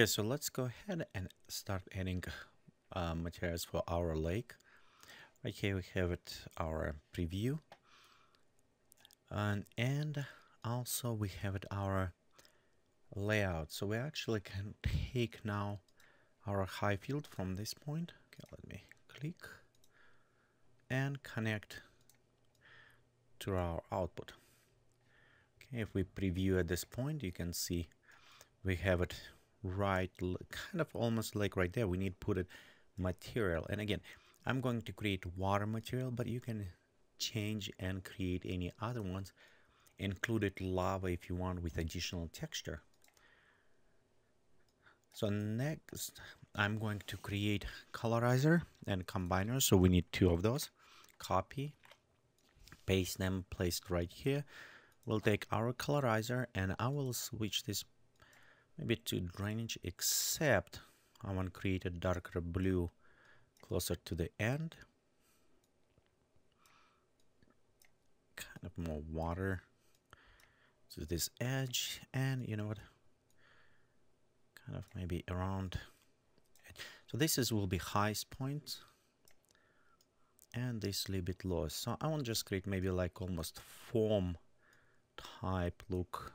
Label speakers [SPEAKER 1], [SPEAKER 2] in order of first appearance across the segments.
[SPEAKER 1] Okay, so let's go ahead and start adding uh, materials for our lake. Right here we have it, our preview. And, and also we have it, our layout. So we actually can take now our height field from this point. Okay, let me click and connect to our output. Okay, if we preview at this point, you can see we have it right, kind of almost like right there. We need to put it material. And again, I'm going to create water material, but you can change and create any other ones. Include it lava if you want with additional texture. So next, I'm going to create colorizer and combiner. So we need two of those. Copy, paste them, placed right here. We'll take our colorizer and I will switch this maybe to drainage except I want to create a darker blue closer to the end. Kind of more water to this edge and you know what? Kind of maybe around so this is will be highest point and this little bit low so I want to just create maybe like almost form type look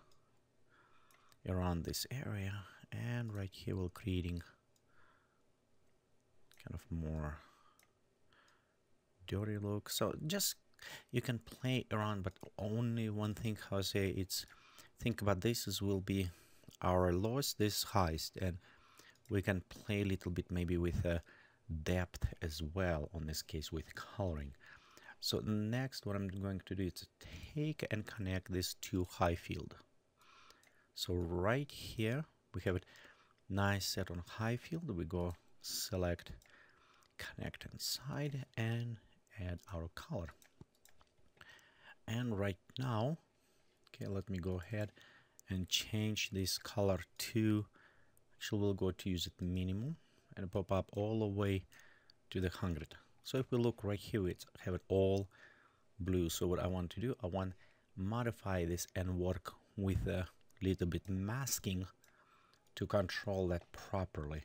[SPEAKER 1] around this area and right here we're creating kind of more dirty look. So just you can play around but only one thing I say it's think about this is will be our lowest this highest and we can play a little bit maybe with a depth as well on this case with coloring. So next what I'm going to do is take and connect this to height field so right here we have it nice set on height field. We go select connect inside and add our color. And right now okay let me go ahead and change this color to actually we'll go to use it minimum and pop up all the way to the 100 so if we look right here we have it all blue. So what I want to do I want modify this and work with a little bit masking to control that properly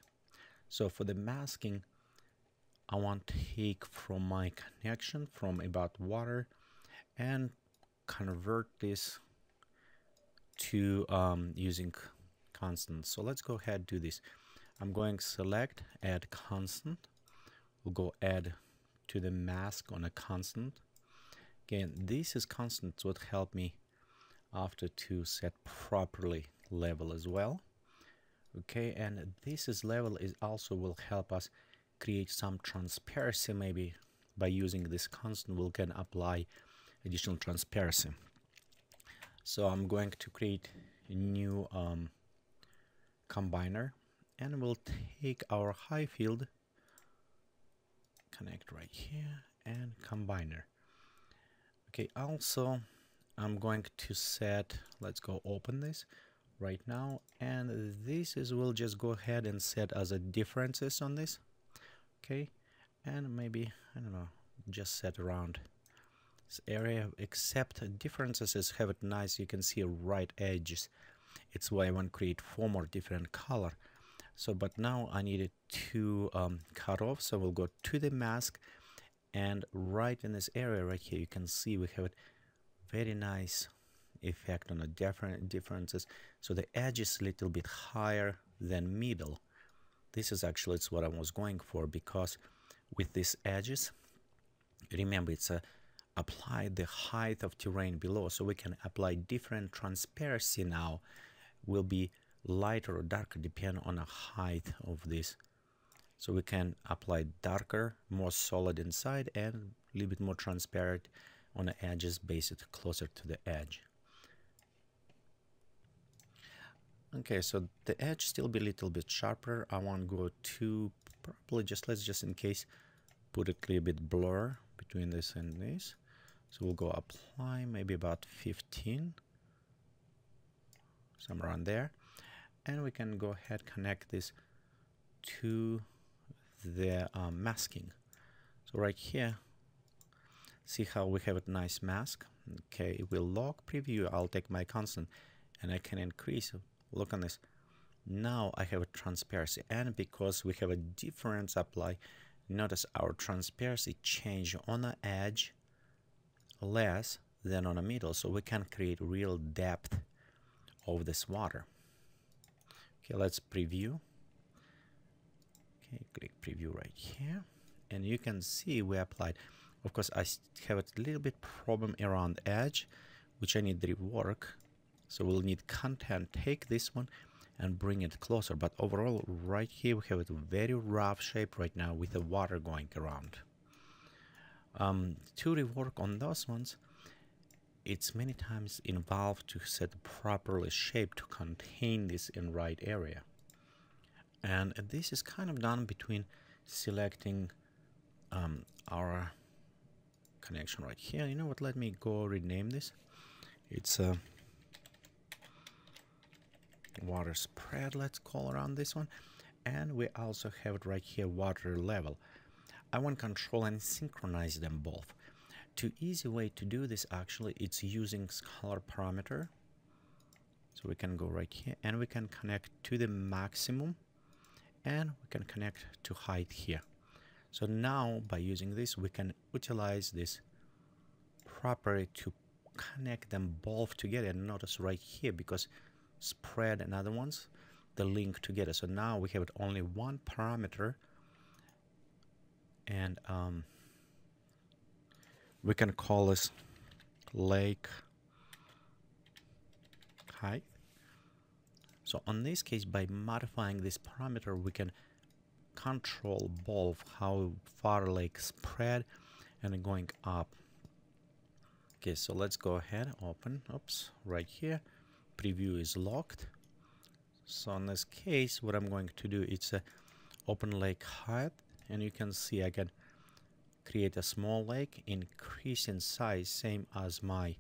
[SPEAKER 1] so for the masking I want to take from my connection from about water and convert this to um, using constant. So let's go ahead do this. I'm going select add constant. We'll go add to the mask on a constant. Again, this is constant what help me after to set properly level as well. Okay, and this is level is also will help us create some transparency maybe by using this constant we can apply additional transparency. So I'm going to create a new um, combiner and we'll take our height field, connect right here and combiner. Okay, also I'm going to set, let's go open this right now and this is we'll just go ahead and set as a differences on this okay? And maybe I don't know just set around. This area except differences is have it nice you can see right edges. It's why I want to create four more different color. So but now I needed to um, cut off so we'll go to the mask and right in this area right here you can see we have it very nice effect on the different differences. So the edge is a little bit higher than middle. This is actually it's what I was going for because with these edges remember it's uh, a apply the height of terrain below. So we can apply different transparency now will be lighter or darker depending on the height of this. So we can apply darker more solid inside and a little bit more transparent on the edges base it closer to the edge okay so the edge still be a little bit sharper I want to go to probably just let's just in case put a little bit blur between this and this so we'll go apply maybe about 15, somewhere around there. And we can go ahead connect this to the um, masking. So right here, see how we have a nice mask. Okay, we'll log preview. I'll take my constant and I can increase. Look on this. now I have a transparency and because we have a difference apply notice our transparency change on the edge less than on the middle so we can create real depth of this water okay let's preview okay click preview right here and you can see we applied of course I have a little bit problem around edge which I need to rework. So we'll need content take this one and bring it closer. But overall right here we have a very rough shape right now with the water going around. Um, to rework on those ones it's many times involved to set properly shape to contain this in right area. And this is kind of done between selecting um, our connection right here you know what let me go rename this. It's a water spread let's call around this one. And we also have it right here water level. I want control and synchronize them both. To easy way to do this actually it's using scalar parameter. So we can go right here and we can connect to the maximum and we can connect to height here so now by using this we can utilize this property to connect them both together notice right here because spread and other ones the link together. So now we have only one parameter and um, we can call this lake height. So on this case by modifying this parameter we can control both how far lake spread and going up. Okay so let's go ahead open oops right here. Preview is locked. So in this case what I'm going to do it's a open lake height and you can see I can create a small lake increase in size same as my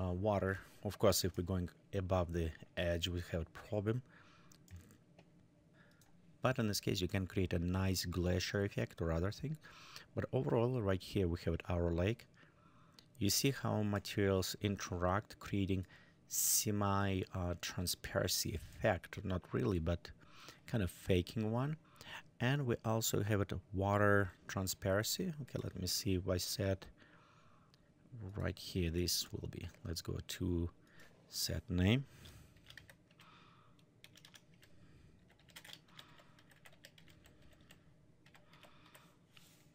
[SPEAKER 1] uh, water. Of course if we're going above the edge we have a problem but in this case you can create a nice glacier effect or other thing. But overall right here we have our lake. You see how materials interact creating semi uh, transparency effect. Not really but kind of faking one. And we also have a water transparency. Okay let me see if I set right here. This will be let's go to set name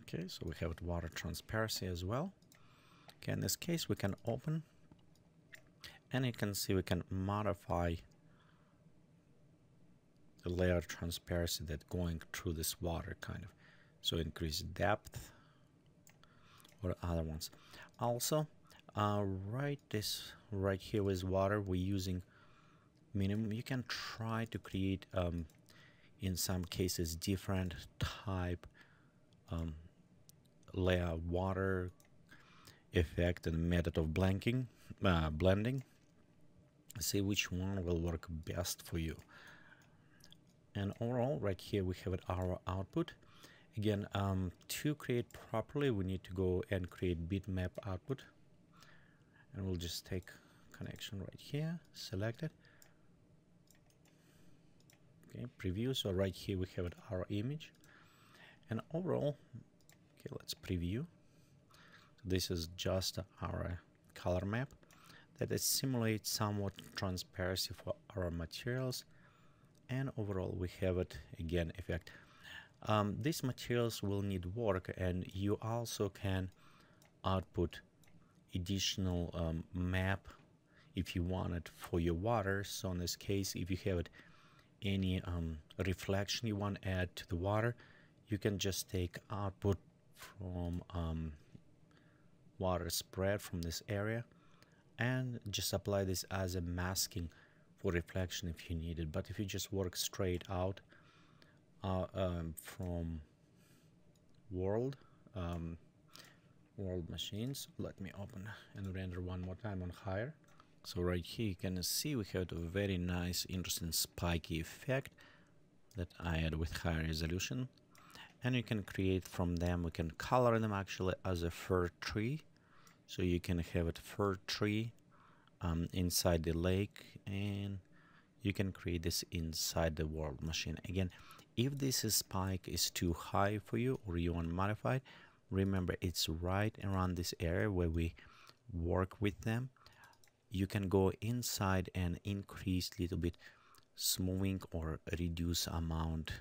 [SPEAKER 1] okay so we have water transparency as well. Okay in this case we can open and you can see we can modify the layer transparency that going through this water kind of. So increase depth or other ones. Also uh, right this right here with water we're using minimum. You can try to create um, in some cases different type um, layer water effect and method of blanking uh, blending. See which one will work best for you. And overall right here we have our output. Again um, to create properly we need to go and create bitmap output. And we'll just take connection right here select it. Okay preview. So right here we have our image. And overall okay let's preview. This is just our color map that simulates somewhat transparency for our materials. And overall we have it again effect um, these materials will need work and you also can output additional um, map if you want it for your water. So in this case if you have it, any um, reflection you want to add to the water you can just take output from um, water spread from this area and just apply this as a masking for reflection if you need it. But if you just work straight out uh, um, from world um, World Machines let me open and render one more time on higher. So right here you can see we have a very nice interesting spiky effect that I add with higher resolution and you can create from them we can color them actually as a fir tree. So you can have it fir tree um, inside the lake and you can create this inside the World Machine. Again if this spike is too high for you or you want modified remember it's right around this area where we work with them. You can go inside and increase a little bit smoothing or reduce amount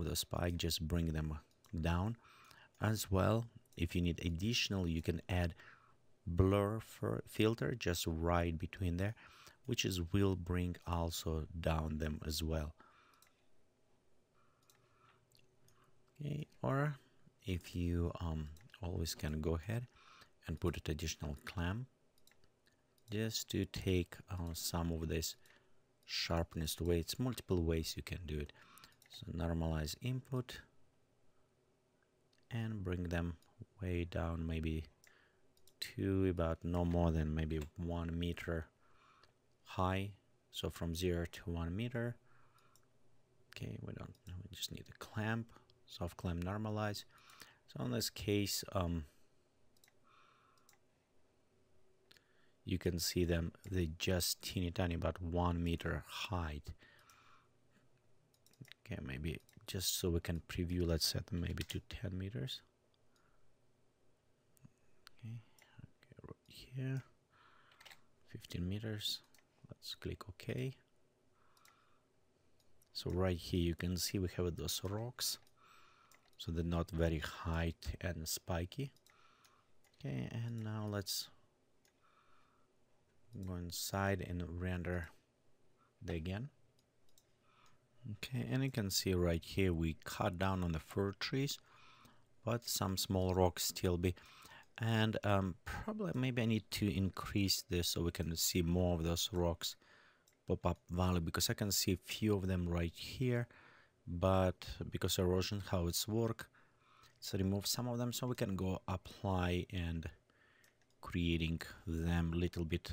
[SPEAKER 1] of the spike just bring them down. As well if you need additional you can add blur filter just right between there which is will bring also down them as well. Okay or if you um, always can go ahead and put an additional clamp just to take uh, some of this sharpness away it's multiple ways you can do it so normalize input and bring them way down maybe to about no more than maybe one meter high. So from zero to one meter. Okay we don't we just need a clamp soft clamp normalize. So in this case um, you can see them they just teeny tiny about one meter height okay maybe just so we can preview let's set them maybe to 10 meters. Okay, okay right here. 15 meters. Let's click ok. So right here you can see we have those rocks. So they're not very high and spiky. Okay and now let's go inside and render the again okay and you can see right here we cut down on the fir trees but some small rocks still be. And um, probably maybe I need to increase this so we can see more of those rocks pop up value because I can see a few of them right here but because erosion how it's work so remove some of them so we can go apply and creating them a little bit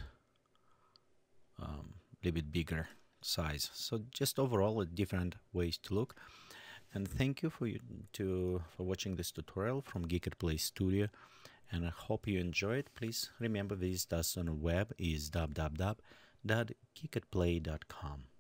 [SPEAKER 1] um, little bit bigger size. So just overall different ways to look. And thank you for you to for watching this tutorial from Geekatplay Studio and I hope you enjoy it. Please remember visit us on the web is www.geekatplay.com